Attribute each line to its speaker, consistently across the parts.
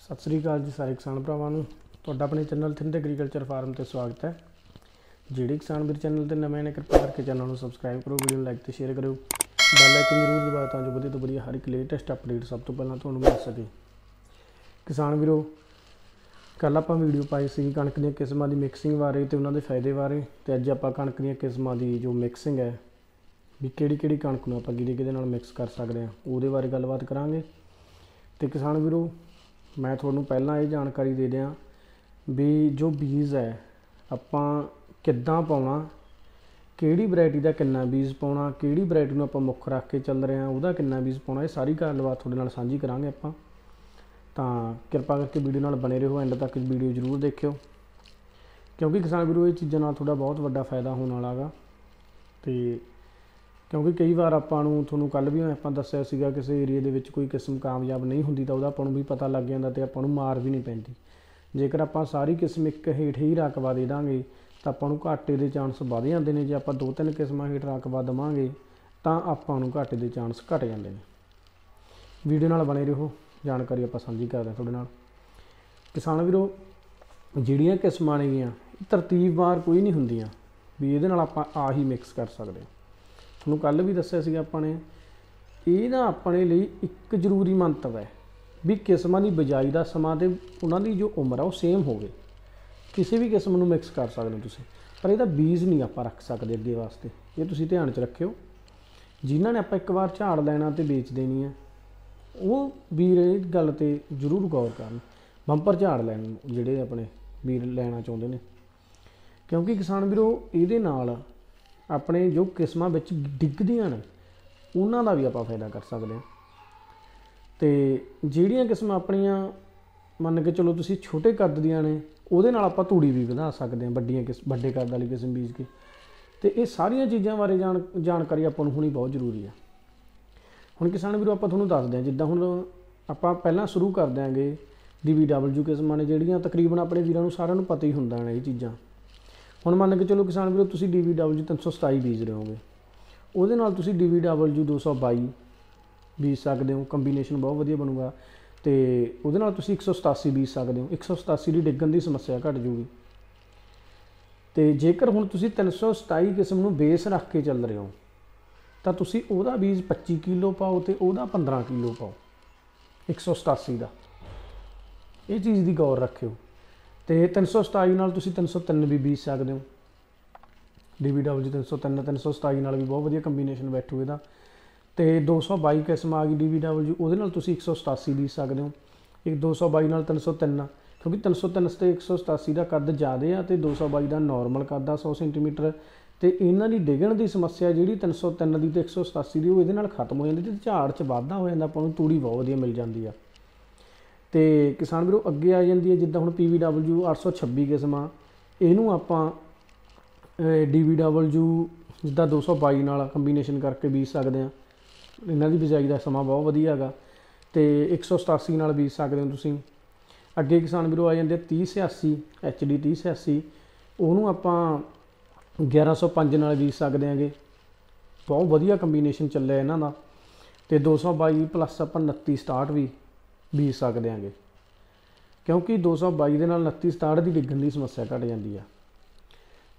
Speaker 1: ਸਤਿ ਸ੍ਰੀ ਅਕਾਲ ਜੀ ਸਾਰੇ ਕਿਸਾਨ ਭਰਾਵਾਂ ਨੂੰ। ਤੁਹਾਡਾ ਆਪਣੇ ਚੈਨਲ ਥਿੰਦ ਐਗਰੀਕਲਚਰ ਫਾਰਮ ਤੇ ਸਵਾਗਤ ਹੈ। ਜਿਹੜੇ ਕਿਸਾਨ ਵੀਰ ਚੈਨਲ ਤੇ ਨਵੇਂ ਨੇ, ਕਿਰਪਾ ਕਰਕੇ ਚੈਨਲ ਨੂੰ ਸਬਸਕ੍ਰਾਈਬ ਕਰੋ, ਵੀਡੀਓ ਨੂੰ ਲਾਈਕ ਤੇ ਸ਼ੇਅਰ ਕਰੋ ਬੈਲ ਆਈਕਨ ਜ਼ਰੂਰ ਦਬਾਓ ਤਾਂ ਜੋ ਵਧੀਆ ਤੋਂ ਵਧੀਆ ਹਰ ਇੱਕ ਲੇਟੈਸਟ ਅਪਡੇਟ ਸਭ ਤੋਂ ਪਹਿਲਾਂ ਤੁਹਾਨੂੰ ਮਿਲ ਸਕੇ। ਕਿਸਾਨ ਵੀਰੋ ਕੱਲ ਆਪਾਂ ਵੀਡੀਓ ਪਾਈ ਸੀ ਕਣਕ ਦੀਆਂ ਕਿਸਮਾਂ ਦੀ ਮਿਕਸਿੰਗ ਬਾਰੇ ਤੇ ਉਹਨਾਂ ਦੇ ਫਾਇਦੇ ਬਾਰੇ ਤੇ ਅੱਜ ਆਪਾਂ ਕਣਕ ਦੀਆਂ ਕਿਸਮਾਂ ਦੀ ਜੋ ਮਿਕਸਿੰਗ ਹੈ ਵੀ ਕਿਹੜੀ ਕਿਹੜੀ ਕਣਕ ਨੂੰ ਆਪਾਂ ਕਿਹਦੇ ਕਿਹਦੇ ਨਾਲ ਮਿਕਸ ਕਰ ਸਕਦੇ ਹਾਂ, ਉਹਦੇ ਬਾਰੇ ਗੱਲਬਾਤ ਕਰਾਂਗੇ। ਤੇ ਕਿਸਾਨ ਵੀਰੋ ਮੈਂ ਤੁਹਾਨੂੰ ਪਹਿਲਾਂ ਇਹ ਜਾਣਕਾਰੀ ਦੇ ਦਿਆਂ ਵੀ ਜੋ ਬੀਜ ਹੈ, ਆਪਾਂ ਕਿੱਦਾਂ ਪਾਉਣਾ, ਕਿਹੜੀ ਵੈਰਾਈਟੀ ਦਾ ਕਿੰਨਾ ਬੀਜ ਪਾਉਣਾ, ਕਿਹੜੀ ਵੈਰਾਈਟੀ ਨੂੰ ਆਪਾਂ ਮੁੱਖ ਰੱਖ ਕੇ ਚੱਲ ਰਹੇ ਹਾਂ, ਉਹਦਾ ਕਿੰਨਾ ਬੀਜ ਪਾਉਣਾ, ਇਹ ਸਾਰੀ ਗੱਲਬਾਤ ਤੁਹਾਡੇ ਨਾਲ ਸਾਂਝੀ ਕਰਾਂਗੇ ਆਪਾਂ। ਤਾਂ ਕਿਰਪਾ ਕਰਕੇ ਵੀਡੀਓ ਨਾਲ ਬਣੇ ਰਹੋ ਐਂਡ ਤੱਕ ਵੀਡੀਓ ਜ਼ਰੂਰ ਦੇਖਿਓ। ਕਿਉਂਕਿ ਕਿਸਾਨ ਵੀਰੋ, ਇਹ ਚੀਜ਼ਾਂ ਨਾਲ ਤੁਹਾਡਾ ਬਹੁਤ ਵੱਡਾ ਫਾਇਦਾ ਹੋਣ ਵਾਲਾ ਗਾ। ਤੇ ਕਿਉਂਕਿ ਕਈ ਵਾਰ ਆਪਾਂ ਨੂੰ ਤੁਹਾਨੂੰ ਕੱਲ ਵੀ ਆਪਾਂ ਦੱਸਿਆ ਸੀਗਾ ਕਿਸੇ ਏਰੀਆ ਦੇ ਵਿੱਚ ਕੋਈ ਕਿਸਮ ਕਾਮਯਾਬ ਨਹੀਂ ਹੁੰਦੀ ਤਾਂ ਉਹਦਾ ਆਪਾਂ ਨੂੰ ਵੀ ਪਤਾ ਲੱਗ ਜਾਂਦਾ ਤੇ ਆਪਾਂ ਨੂੰ ਮਾਰ ਵੀ ਨਹੀਂ ਪੈਂਦੀ। ਜੇਕਰ ਆਪਾਂ ਸਾਰੀ ਕਿਸਮ ਇੱਕ ਹੇਠ ਹੀ ਰਕਬਾ ਦੇ ਦਾਂਗੇ, ਤਾਂ ਆਪਾਂ ਨੂੰ ਘਾਟੇ ਦੇ ਚਾਂਸ ਵਧ ਜਾਂਦੇ ਨੇ। ਜੇ ਆਪਾਂ ਦੋ ਤਿੰਨ ਕਿਸਮਾਂ ਹੇਠ ਰਕਬਾ ਦਵਾਂਗੇ, ਤਾਂ ਆਪਾਂ ਨੂੰ ਘਾਟੇ ਦੇ ਚਾਂਸ ਘਟ ਜਾਂਦੇ ਨੇ। ਵੀਡੀਓ ਨਾਲ ਬਣੇ ਰਹੋ, ਜਾਣਕਾਰੀ ਆਪਾਂ ਸਾਂਝੀ ਕਰਦੇ ਹਾਂ ਤੁਹਾਡੇ ਨਾਲ। ਕਿਸਾਨ ਵੀਰੋ, ਜਿਹੜੀਆਂ ਕਿਸਮਾਂ ਨੇਗੀਆਂ ਤਰਤੀਬਵਾਰ ਕੋਈ ਨਹੀਂ ਹੁੰਦੀਆਂ, ਵੀ ਇਹਦੇ ਨਾਲ ਆਪਾਂ ਆਹੀ ਮਿਕਸ ਕਰ ਸਕਦੇ ਹਾਂ। ਤੁਹਾਨੂੰ ਕੱਲ ਵੀ ਦੱਸਿਆ ਸੀਗਾ ਆਪਾਂ ਨੇ, ਇਹ ਨਾ ਆਪਣੇ ਲਈ ਇੱਕ ਜ਼ਰੂਰੀ ਮੰਤਵ ਹੈ ਵੀ ਕਿਸਮਾਂ ਦੀ ਬਜਾਈ ਦਾ ਸਮਾਂ ਤੇ ਉਹਨਾਂ ਦੀ ਜੋ ਉਮਰ ਆ ਉਹ ਸੇਮ ਹੋਵੇ। ਕਿਸੇ ਵੀ ਕਿਸਮ ਨੂੰ ਮਿਕਸ ਕਰ ਸਕਦੇ ਹੋ ਤੁਸੀਂ, ਪਰ ਇਹਦਾ ਬੀਜ ਨਹੀਂ ਆਪਾਂ ਰੱਖ ਸਕਦੇ ਅੱਗੇ ਵਾਸਤੇ, ਇਹ ਤੁਸੀਂ ਧਿਆਨ 'ਚ ਰੱਖਿਓ। ਜਿਨ੍ਹਾਂ ਨੇ ਆਪਾਂ ਇੱਕ ਵਾਰ ਝਾੜ ਲੈਣਾ ਤੇ ਵੇਚ ਦੇਣੀ ਹੈ ਉਹ ਵੀਰ ਇਹ ਗੱਲ ਤੇ ਜ਼ਰੂਰ ਗੌਰ ਕਰਨ, ਬੰਪਰ ਝਾੜ ਲੈਣ ਜਿਹੜੇ ਆਪਣੇ ਵੀਰ ਲੈਣਾ ਚਾਹੁੰਦੇ ਨੇ। ਕਿਉਂਕਿ ਕਿਸਾਨ ਵੀਰੋ, ਇਹਦੇ ਨਾਲ ਆਪਣੇ ਜੋ ਕਿਸਮਾਂ ਵਿੱਚ ਡਿੱਗਦੀਆਂ ਨੇ, ਉਹਨਾਂ ਦਾ ਵੀ ਆਪਾਂ ਫਾਇਦਾ ਕਰ ਸਕਦੇ ਹਾਂ। ਤੇ ਜਿਹੜੀਆਂ ਕਿਸਮਾਂ ਆਪਣੀਆਂ, ਮੰਨ ਕੇ ਚਲੋ ਤੁਸੀਂ ਛੋਟੇ ਕੱਦ ਦੀਆਂ ਨੇ, ਉਹਦੇ ਨਾਲ ਆਪਾਂ ਧੂੜੀ ਵੀ ਵਧਾ ਸਕਦੇ ਹਾਂ, ਵੱਡੀਆਂ ਕਿਸ, ਵੱਡੇ ਕੱਦ ਵਾਲੀ ਕਿਸਮ ਬੀਜ ਕੇ। ਤੇ ਇਹ ਸਾਰੀਆਂ ਚੀਜ਼ਾਂ ਬਾਰੇ ਜਾਣ, ਜਾਣਕਾਰੀ ਆਪਾਂ ਨੂੰ ਹੋਣੀ ਬਹੁਤ ਜ਼ਰੂਰੀ ਆ। ਹੁਣ ਕਿਸਾਨ ਵੀਰੋ, ਆਪਾਂ ਤੁਹਾਨੂੰ ਦੱਸਦੇ ਹਾਂ, ਜਿੱਦਾਂ ਹੁਣ ਆਪਾਂ ਪਹਿਲਾਂ ਸ਼ੁਰੂ ਕਰ ਦਿਆਂਗੇ DVW ਕਿਸਮਾਂ ਨੇ, ਜਿਹੜੀਆਂ ਤਕਰੀਬਨ ਆਪਣੇ ਵੀਰਾਂ ਨੂੰ ਸਾਰਿਆਂ ਨੂੰ ਪਤਾ ਹੀ ਹੁੰਦਾ ਨੇ ਇਹ ਚੀਜ਼ਾਂ। ਹੁਣ ਮੰਨ ਕੇ ਚਲੋ ਕਿਸਾਨ ਵੀਰੋ, ਤੁਸੀਂ DVW 327 ਬੀਜ ਰਹੇ ਹੋਗੇ। ਉਹਦੇ ਨਾਲ ਤੁਸੀਂ DVW 222 ਬੀਜ ਸਕਦੇ ਹੋ। ਕੰਬੀਨੇਸ਼ਨ ਬਹੁਤ ਵਧੀਆ ਬਣੂਗਾ। ਤੇ ਉਹਦੇ ਨਾਲ ਤੁਸੀਂ 187 ਬੀਜ ਸਕਦੇ ਹੋ। 187 ਦੀ ਡਿੱਗਣ ਦੀ ਸਮੱਸਿਆ ਘਟ ਜੂਗੀ। ਤੇ ਜੇਕਰ ਹੁਣ ਤੁਸੀਂ 327 ਕਿਸਮ ਨੂੰ ਬੇਸ ਰੱਖ ਕੇ ਚੱਲ ਰਹੇ ਹੋ, ਤਾਂ ਤੁਸੀਂ ਉਹਦਾ ਬੀਜ 25 ਕਿਲੋ ਪਾਓ ਤੇ ਉਹਦਾ 15 ਕਿਲੋ ਪਾਓ। 187 ਦਾ। ਇਹ ਚੀਜ਼ ਦੀ ਗੌਰ ਰੱਖਿਓ। ਤੇ 327 ਨਾਲ ਤੁਸੀਂ 303 ਵੀ ਬੀਜ ਸਕਦੇ ਹੋ। DBW 303 327 ਨਾਲ ਵੀ ਬਹੁਤ ਵਧੀਆ ਕੰਬੀਨੇਸ਼ਨ ਬੈਠੂ ਇਹਦਾ। ਤੇ 222 ਕਿਸਮ ਆ ਗਈ DBW ਉਹਦੇ ਨਾਲ ਤੁਸੀਂ 187 ਬੀਜ ਸਕਦੇ ਹੋ। ਇੱਕ 222 ਨਾਲ 303 ਕਿਉਂਕਿ 303 ਤੇ 187 ਦਾ ਕੱਦ ਜ਼ਿਆਦਾ ਆ ਤੇ 222 ਦਾ ਨਾਰਮਲ ਕੱਦ ਆ 100 ਸੈਂਟੀਮੀਟਰ। ਤੇ ਇਹਨਾਂ ਦੀ ਡਿੱਗਣ ਦੀ ਸਮੱਸਿਆ ਜਿਹੜੀ 303 ਦੀ ਤੇ 187 ਦੀ, ਉਹ ਇਹਦੇ ਨਾਲ ਖਤਮ ਹੋ ਜਾਂਦੀ ਤੇ ਝਾੜ 'ਚ ਵਾਧਾ ਹੋ ਜਾਂਦਾ, ਆਪਾਂ ਨੂੰ ਤੂੜੀ ਬਹੁਤ ਵਧੀਆ ਮਿਲ ਜਾਂਦੀ ਆ। ਤੇ ਕਿਸਾਨ ਵੀਰੋ, ਅੱਗੇ ਆ ਜਾਂਦੀ ਹੈ ਜਿੱਦਾਂ ਹੁਣ PVW 826 ਕਿਸਮ। ਆ ਇਹਨੂੰ ਆਪਾਂ DVW ਜਿੱਦਾਂ 222 ਨਾਲ ਕੰਬੀਨੇਸ਼ਨ ਕਰਕੇ ਬੀਜ ਸਕਦੇ ਆ ਇਹਨਾਂ ਦੀ ਬਿਜਾਈ ਦਾ ਸਮਾਂ ਬਹੁਤ ਵਧੀਆ ਹੈਗਾ ਤੇ 187 ਨਾਲ ਬੀਜ ਸਕਦੇ ਹੋ ਤੁਸੀਂ। ਅੱਗੇ ਕਿਸਾਨ ਵੀਰੋ ਆ ਜਾਂਦੇ 3086 HD 3086 ਉਹਨੂੰ ਆਪਾਂ 1105 ਨਾਲ ਬੀਜ ਸਕਦੇ ਆਂਗੇ ਬਹੁਤ ਵਧੀਆ ਕੰਬੀਨੇਸ਼ਨ ਚੱਲਿਆ ਇਹਨਾਂ ਦਾ। ਤੇ 222 ਪਲੱਸ ਆਪਾਂ 29 ਸਟਾਰਟ ਵੀ। ਬੀਜ ਸਕਦੇ ਆਂਗੇ। ਕਿਉਂਕਿ 222 ਦੇ ਨਾਲ 29 ਸਟਾਰਟ ਦੀ ਡਿੱਗਣ ਦੀ ਸਮੱਸਿਆ ਘਟ ਜਾਂਦੀ ਆ।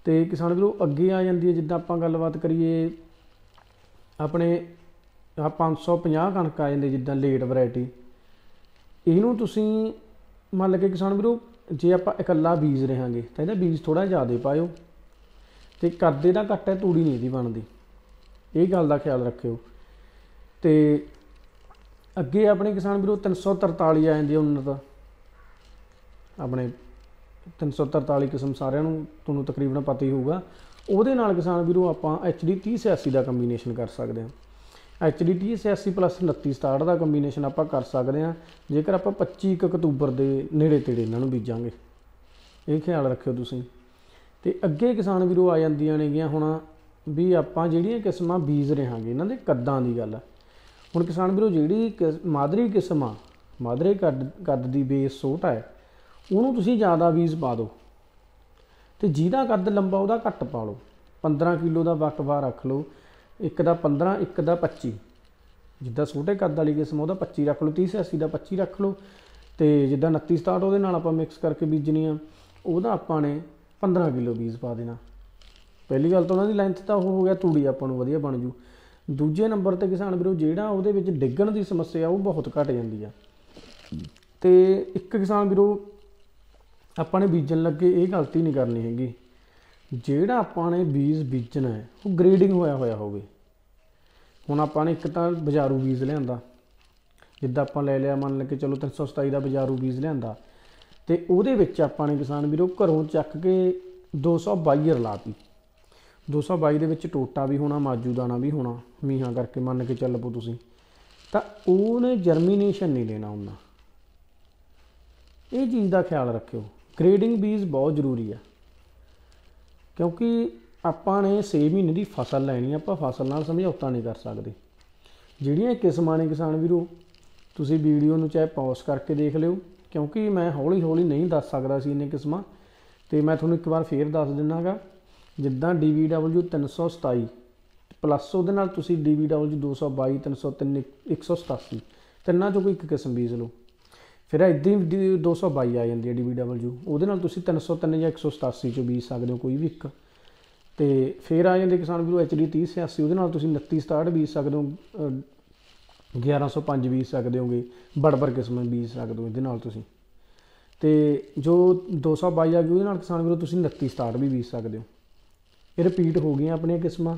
Speaker 1: ਤੇ ਕਿਸਾਨ ਵੀਰੋ, ਅੱਗੇ ਆ ਜਾਂਦੀ ਹੈ ਜਿੱਦਾਂ ਆਪਾਂ ਗੱਲਬਾਤ ਕਰੀਏ, ਆਪਣੇ ਆ 550 ਕਣਕ ਆ ਜਾਂਦੇ, ਜਿੱਦਾਂ ਲੇਟ ਵੈਰਾਈਟੀ ਇਹਨੂੰ ਤੁਸੀਂ ਮੰਨ ਲਓ ਕਿਸਾਨ ਵੀਰੋ, ਜੇ ਆਪਾਂ ਇਕੱਲਾ ਬੀਜ ਰਹਾਂਗੇ, ਤਾਂ ਇਹਦਾ ਬੀਜ ਥੋੜਾ ਜ਼ਿਆਦਾ ਪਾਇਓ। ਤੇ ਕਰਦੇ ਦਾ ਘੱਟ ਹੈ, ਤੂੜੀ ਨਹੀਂ ਇਹਦੀ ਬਣਦੀ। ਇਹ ਗੱਲ ਦਾ ਖਿਆਲ ਰੱਖਿਓ। ਤੇ ਅੱਗੇ ਆਪਣੇ ਕਿਸਾਨ ਵੀਰੋ 343 ਆ ਜਾਂਦੀ ਹੈ ਦਾ ਆਪਣੇ 343 ਕਿਸਮ ਸਾਰਿਆਂ ਨੂੰ ਤੁਹਾਨੂੰ ਤਕਰੀਬਨ ਪਤਾ ਹੀ ਹੋਊਗਾ। ਉਹਦੇ ਨਾਲ ਕਿਸਾਨ ਵੀਰੋ ਆਪਾਂ HD 3086 ਦਾ ਕੰਬੀਨੇਸ਼ਨ ਕਰ ਸਕਦੇ ਹਾਂ। HD 3086 29 67 ਦਾ ਕੰਬੀਨੇਸ਼ਨ ਆਪਾਂ ਕਰ ਸਕਦੇ ਹਾਂ। ਜੇਕਰ ਆਪਾਂ 25 ਅਕਤੂਬਰ ਦੇ ਨੇੜੇ ਤੇੜੇ ਇਹਨਾਂ ਨੂੰ ਬੀਜਾਂਗੇ। ਇਹ ਖਿਆਲ ਰੱਖਿਓ ਤੁਸੀਂ। ਤੇ ਅੱਗੇ ਕਿਸਾਨ ਵੀਰੋ ਆ ਜਾਂਦੀਆਂ ਨੇਗੀਆਂ ਹੁਣ ਵੀ ਆਪਾਂ ਜਿਹੜੀਆਂ ਕਿਸਮਾਂ ਬੀਜ ਰਹੇ ਹਾਂਗੇ, ਇਹਨਾਂ ਦੇ ਕੱਦਾਂ ਦੀ ਗੱਲ ਹੁਣ ਕਿਸਾਨ ਵੀਰੋ, ਜਿਹੜੀ ਮਾਦਰੀ ਕਿਸਮ ਆ, ਮਾਦਰੇ ਕੱਦ ਕੱਦ ਦੀ ਬੇਸ ਛੋਟਾ ਹੈ ਉਹਨੂੰ ਤੁਸੀਂ ਜ਼ਿਆਦਾ ਬੀਜ ਪਾ ਦਿਓ। ਤੇ ਜਿਹਦਾ ਕੱਦ ਲੰਬਾ, ਉਹਦਾ ਘੱਟ ਪਾ ਲਓ। 15 ਕਿਲੋ ਦਾ ਵਕਫਾ ਰੱਖ ਲਓ, ਇੱਕ ਦਾ 15 ਇੱਕ ਦਾ 25 ਜਿੱਦਾਂ ਛੋਟੇ ਕੱਦ ਵਾਲੀ ਕਿਸਮ ਉਹਦਾ 25 ਰੱਖ ਲਓ 30 80 ਦਾ 25 ਰੱਖ ਲਓ। ਤੇ ਜਿੱਦਾਂ 29 ਸਟਾਰਟ ਉਹਦੇ ਨਾਲ ਆਪਾਂ ਮਿਕਸ ਕਰਕੇ ਬੀਜਣੀ ਆ, ਉਹਦਾ ਆਪਾਂ ਨੇ 15 ਕਿਲੋ ਬੀਜ ਪਾ ਦੇਣਾ। ਪਹਿਲੀ ਗੱਲ ਤਾਂ ਉਹਨਾਂ ਦੀ ਲੈਂਥ ਤਾਂ ਉਹ ਹੋ ਗਿਆ ਤੂੜੀ, ਆਪਾਂ ਨੂੰ ਵਧੀਆ ਬਣ ਜੂ। ਦੂਜੇ ਨੰਬਰ ਤੇ ਕਿਸਾਨ ਵੀਰੋ, ਜਿਹੜਾ ਉਹਦੇ ਵਿੱਚ ਡਿੱਗਣ ਦੀ ਸਮੱਸਿਆ, ਉਹ ਬਹੁਤ ਘਟ ਜਾਂਦੀ ਆ। ਤੇ ਇੱਕ ਕਿਸਾਨ ਵੀਰੋ, ਆਪਾਂ ਨੇ ਬੀਜਣ ਲੱਗੇ, ਇਹ ਗਲਤੀ ਨਹੀਂ ਕਰਨੀ ਹੈਗੀ। ਜਿਹੜਾ ਆਪਾਂ ਨੇ ਬੀਜ ਬੀਜਣਾ ਹੈ, ਉਹ ਗ੍ਰੇਡਿੰਗ ਹੋਇਆ ਹੋਇਆ ਹੋਵੇ। ਹੁਣ ਆਪਾਂ ਨੇ ਇੱਕ ਤਾਂ ਬਾਜ਼ਾਰੂ ਬੀਜ ਲਿਆਂਦਾ। ਜਿੱਦਾਂ ਆਪਾਂ ਲੈ ਲਿਆ, ਮੰਨ ਕੇ ਚਲੋ 327 ਦਾ ਬਾਜ਼ਾਰੂ ਬੀਜ ਲਿਆਂਦਾ। ਤੇ ਉਹਦੇ ਵਿੱਚ ਆਪਾਂ ਨੇ ਕਿਸਾਨ ਵੀਰੋ, ਘਰੋਂ ਚੱਕ ਕੇ 222 ਰਲਾਤੀ 222 ਦੇ ਵਿੱਚ ਟੋਟਾ ਵੀ ਹੋਣਾ ਮਾਜੂ ਦਾਣਾ ਵੀ ਹੋਣਾ, ਮੀਹਾਂ ਕਰਕੇ ਮੰਨ ਕੇ ਚੱਲ ਪੋ ਤੁਸੀਂ। ਤਾਂ ਉਹਨੇ ਜਰਮੀਨੇਸ਼ਨ ਨਹੀਂ ਦੇਣਾ ਉਹਨਾਂ। ਇਹ ਚੀਜ਼ ਦਾ ਖਿਆਲ ਰੱਖਿਓ। ਗ੍ਰੇਡਿੰਗ ਬੀਜ ਬਹੁਤ ਜ਼ਰੂਰੀ ਆ। ਕਿਉਂਕਿ ਆਪਾਂ ਨੇ 6 ਮਹੀਨੇ ਦੀ ਫਸਲ ਲੈਣੀ ਆਪਾਂ ਫਸਲ ਨਾਲ ਸਮਝੌਤਾ ਨਹੀਂ ਕਰ ਸਕਦੇ। ਜਿਹੜੀਆਂ ਕਿਸਮਾਂ ਨੇ ਕਿਸਾਨ ਵੀਰੋ, ਤੁਸੀਂ ਵੀਡੀਓ ਨੂੰ ਚਾਹੇ ਪੌਜ਼ ਕਰਕੇ ਦੇਖ ਲਿਓ, ਕਿਉਂਕਿ ਮੈਂ ਹੌਲੀ ਹੌਲੀ ਨਹੀਂ ਦੱਸ ਸਕਦਾ ਸੀ ਇੰਨੇ ਕਿਸਮਾਂ। ਤੇ ਮੈਂ ਤੁਹਾਨੂੰ ਇੱਕ ਵਾਰ ਫੇਰ ਦੱਸ ਦਿੰਨਾਗਾ ਜਿੱਦਾਂ DVW 327 ਪਲੱਸ ਉਹਦੇ ਨਾਲ ਤੁਸੀਂ DVW 222 303 187 ਤਿੰਨਾਂ ਚੋਂ ਕੋਈ ਇੱਕ ਕਿਸਮ ਬੀਜ ਲਓ। ਫਿਰ ਇੱਦਾਂ ਹੀ 222 ਆ ਜਾਂਦੀ ਹੈ DVW ਉਹਦੇ ਨਾਲ ਤੁਸੀਂ 303 ਜਾਂ 187 ਚੋਂ ਬੀਜ ਸਕਦੇ ਹੋ ਕੋਈ ਵੀ ਇੱਕ। ਤੇ ਫਿਰ ਆ ਜਾਂਦੇ ਕਿਸਾਨ ਵੀਰੋ HD 3086 ਉਹਦੇ ਨਾਲ ਤੁਸੀਂ 29 67 ਬੀਜ ਸਕਦੇ ਹੋ, ਅਹ 1105 ਬੀਜ ਸਕਦੇ ਹੋਗੇ ਬੜਬਰ ਕਿਸਮ ਬੀਜ ਸਕਦੇ ਹੋ ਇਹਦੇ ਨਾਲ ਤੁਸੀਂ। ਤੇ ਜੋ 222 ਆ ਗਈ, ਉਹਦੇ ਨਾਲ ਕਿਸਾਨ ਵੀਰੋ ਤੁਸੀਂ 29 67 ਵੀ ਬੀਜ ਸਕਦੇ ਹੋ। ਇਹ ਰਿਪੀਟ ਹੋ ਗਈਆਂ ਆਪਣੀਆਂ ਕਿਸਮਾਂ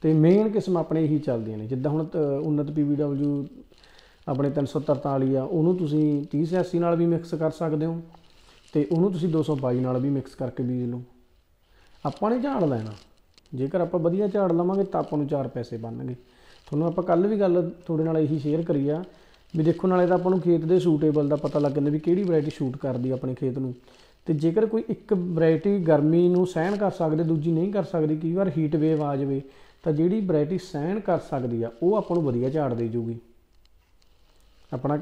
Speaker 1: ਤੇ ਮੇਨ ਕਿਸਮ ਆਪਣੇ ਇਹੀ ਚੱਲਦੀਆਂ ਨੇ। ਜਿੱਦਾਂ ਹੁਣ ਤ- ਉન્નਤ PVW ਆਪਣੇ 343 ਆ, ਉਹਨੂੰ ਤੁਸੀਂ 3080 ਨਾਲ ਵੀ ਮਿਕਸ ਕਰ ਸਕਦੇ ਹੋ ਤੇ ਉਹਨੂੰ ਤੁਸੀਂ 222 ਨਾਲ ਵੀ ਮਿਕਸ ਕਰਕੇ ਬੀਜ ਲਓ। ਆਪਾਂ ਨੇ ਝਾੜ ਲੈਣਾ। ਜੇਕਰ ਆਪਾਂ ਵਧੀਆ ਝਾੜ ਲਵਾਂਗੇ ਤਾਂ ਆਪਾਂ ਨੂੰ ਚਾਰ ਪੈਸੇ ਬਣਨਗੇ। ਤੁਹਾਨੂੰ ਆਪਾਂ ਕੱਲ ਵੀ ਗੱਲ ਤੁਹਾਡੇ ਨਾਲ ਇਹੀ ਸ਼ੇਅਰ ਕਰੀ ਆ ਵੀ ਦੇਖੋ, ਨਾਲੇ ਤਾਂ ਆਪਾਂ ਨੂੰ ਖੇਤ ਦੇ ਸੂਟੇਬਲ ਦਾ ਪਤਾ ਲੱਗ ਜਾਂਦਾ ਵੀ ਕਿਹੜੀ ਵੈਰਾਈਟੀ ਸ਼ੂਟ ਕਰਦੀ ਆਪਣੇ ਖੇਤ ਨੂੰ। ਤੇ ਜੇਕਰ ਕੋਈ ਇੱਕ ਵੈਰਾਈਟੀ ਗਰਮੀ ਨੂੰ ਸਹਿਣ ਕਰ ਸਕਦੇ, ਦੂਜੀ ਨਹੀਂ ਕਰ ਸਕਦੀ, ਕਈ ਵਾਰ ਹੀਟ ਵੇਵ ਆ ਜਾਵੇ, ਤਾਂ ਜਿਹੜੀ ਵੈਰਾਈਟੀ ਸਹਿਣ ਕਰ ਸਕਦੀ ਆ, ਉਹ ਆਪਾਂ ਨੂੰ ਵਧੀਆ ਝਾੜ ਦੇ ਜੂਗੀ। ਆਪਣਾ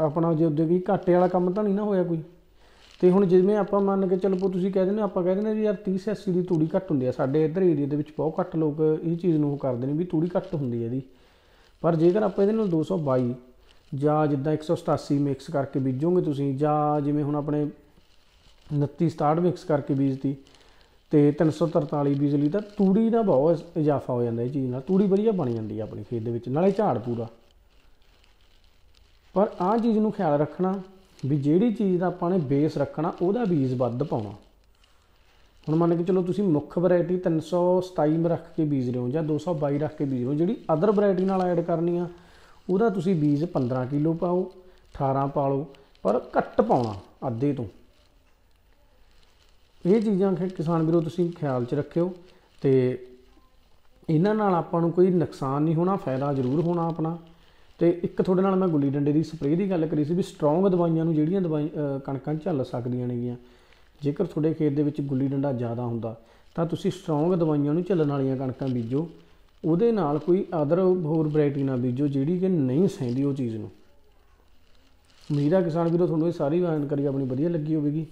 Speaker 1: ਆਪਣਾ ਜੇ ਉਹਦੇ ਵੀ ਘਾਟੇ ਵਾਲਾ ਕੰਮ ਤਾਂ ਨਹੀਂ ਨਾ ਹੋਇਆ ਕੋਈ। ਤੇ ਹੁਣ ਜਿਵੇਂ ਆਪਾਂ ਮੰਨ ਕੇ ਚੱਲ, ਪੋ, ਤੁਸੀਂ ਕਹਿ ਦਿੰਦੇ ਆਪਾਂ ਕਹਿ ਦਿੰਦੇ ਵੀ ਯਾਰ 30 80 ਦੀ ਤੂੜੀ ਘੱਟ ਹੁੰਦੀ ਆ, ਸਾਡੇ ਇੱਧਰ ਏਰੀਆ ਦੇ ਵਿੱਚ ਬਹੁਤ ਘੱਟ ਲੋਕ ਇਹ ਚੀਜ਼ ਨੂੰ ਉਹ ਕਰਦੇ ਨੇ ਵੀ ਤੂੜੀ ਘੱਟ ਹੁੰਦੀ ਹੈ ਇਹਦੀ। ਪਰ ਜੇਕਰ ਆਪਾਂ ਇਹਦੇ ਨਾਲ 222 ਜਾਂ ਜਿੱਦਾਂ 187 ਮਿਕਸ ਕਰਕੇ ਬੀਜੋਗੇ ਤੁਸੀਂ, ਜਾਂ ਜਿਵੇਂ ਹੁਣ ਆਪਣੇ 29 67 ਮਿਕਸ ਕਰਕੇ ਬੀਜਤੀ ਤੇ 343 ਬੀਜ ਲਈ ਤਾਂ ਤੂੜੀ ਦਾ ਬਹੁਤ ਇਜ਼ਾਫਾ ਹੋ ਜਾਂਦਾ ਇਹ ਚੀਜ਼ ਨਾਲ। ਤੂੜੀ ਵਧੀਆ ਬਣ ਜਾਂਦੀ ਆ ਆਪਣੇ ਖੇਤ ਦੇ ਵਿੱਚ, ਨਾਲੇ ਝਾੜ ਪੂਰਾ। ਪਰ ਆਹ ਚੀਜ਼ ਨੂੰ ਖਿਆਲ ਰੱਖਣਾ ਵੀ ਜਿਹੜੀ ਚੀਜ਼ ਦਾ ਆਪਾਂ ਨੇ ਬੇਸ ਰੱਖਣਾ, ਉਹਦਾ ਬੀਜ ਵੱਧ ਪਾਉਣਾ। ਹੁਣ ਮੰਨ ਕੇ ਚਲੋ ਤੁਸੀਂ ਮੁੱਖ ਵੈਰਾਈਟੀ 327 ਰੱਖ ਕੇ ਬੀਜ ਰਹੇ ਹੋ ਜਾਂ 222 ਰੱਖ ਕੇ ਬੀਜ ਰਹੇ ਹੋ, ਜਿਹੜੀ ਅਦਰ ਵੈਰਾਈਟੀ ਨਾਲ ਐਡ ਕਰਨੀ ਆ, ਉਹਦਾ ਤੁਸੀਂ ਬੀਜ 15 ਕਿਲੋ ਪਾਓ 18 ਪਾ ਲਓ ਪਰ ਘੱਟ ਪਾਉਣਾ, ਅੱਧੇ ਤੋਂ। ਇਹ ਚੀਜ਼ਾਂ ਕਿ- ਕਿਸਾਨ ਵੀਰੋ ਤੁਸੀਂ ਖਿਆਲ 'ਚ ਰੱਖਿਓ ਤੇ ਇਹਨਾਂ ਨਾਲ ਆਪਾਂ ਨੂੰ ਕੋਈ ਨੁਕਸਾਨ ਨਹੀਂ ਹੋਣਾ, ਫਾਇਦਾ ਜ਼ਰੂਰ ਹੋਣਾ ਆਪਣਾ। ਤੇ ਇੱਕ ਤੁਹਾਡੇ ਨਾਲ ਮੈਂ ਗੁੱਲੀ ਡੰਡੇ ਦੀ ਸਪਰੇਅ ਦੀ ਗੱਲ ਕਰੀ ਸੀ ਵੀ ਸਟਰੋਂਗ ਦਵਾਈਆਂ ਨੂੰ ਜਿਹੜੀਆਂ ਦਵਾਈ ਕਣਕਾਂ ਝੱਲ ਸਕਦੀਆਂ ਨੇਗੀਆਂ, ਜੇਕਰ ਤੁਹਾਡੇ ਖੇਤ ਦੇ ਵਿੱਚ ਗੁੱਲੀ ਡੰਡਾ ਜ਼ਿਆਦਾ ਹੁੰਦਾ, ਤਾਂ ਤੁਸੀਂ ਸਟਰੋਂਗ ਦਵਾਈਆਂ ਨੂੰ ਝੱਲਣ ਵਾਲੀਆਂ ਕਣਕਾਂ ਬੀਜੋ। ਉਹਦੇ ਨਾਲ ਕੋਈ ਅਦਰ ਹੋਰ ਵੈਰਾਈਟੀ ਨਾ ਬੀਜੋ, ਜਿਹੜੀ ਕਿ ਨਹੀਂ ਸਹਿੰਦੀ ਉਹ ਚੀਜ਼ ਨੂੰ। ਉਮੀਦ ਆ ਕਿਸਾਨ ਵੀਰੋ, ਤੁਹਾਨੂੰ ਇਹ ਸਾਰੀ ਜਾਣਕਾਰੀ ਆਪਣੀ ਵਧੀਆ ਲੱਗੀ ਹੋਵੇਗੀ।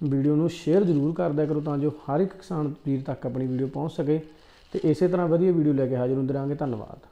Speaker 1: ਵੀਡੀਓ ਨੂੰ ਸ਼ੇਅਰ ਜ਼ਰੂਰ ਕਰ ਦਿਆ ਕਰੋ ਤਾਂ ਜੋ ਹਰ ਇੱਕ ਕਿਸਾਨ ਵੀਰ ਤੱਕ ਆਪਣੀ ਵੀਡੀਓ ਪਹੁੰਚ ਸਕੇ। ਤੇ ਇਸੇ ਤਰ੍ਹਾਂ ਵਧੀਆ ਵੀਡੀਓ ਲੈ ਕੇ ਹਾਜ਼ਰ ਹੁੰਦੇ ਰਹਾਂਗੇ। ਧੰਨਵਾਦ।